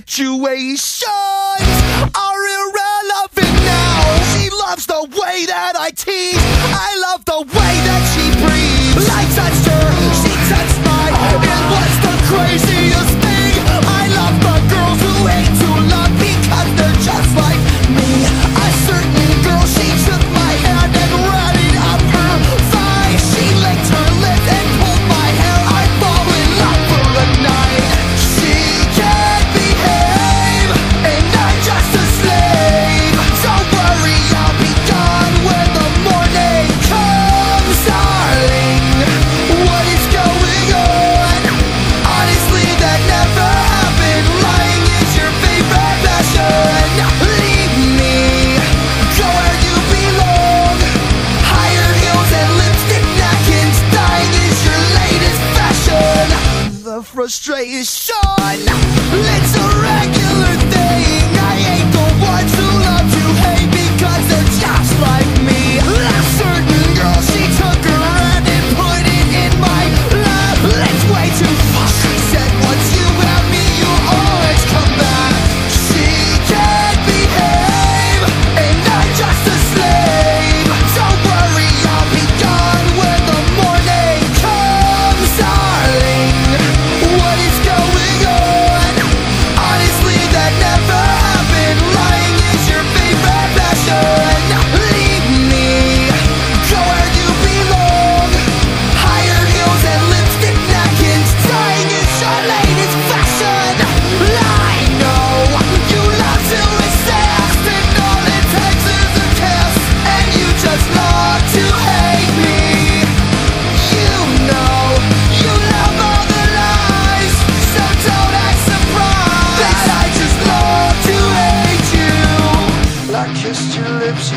situation. frustration. It's a regular thing.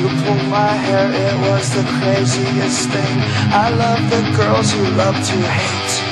you pulled my hair, it was the craziest thing. I love the girls you love to hate.